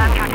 Contact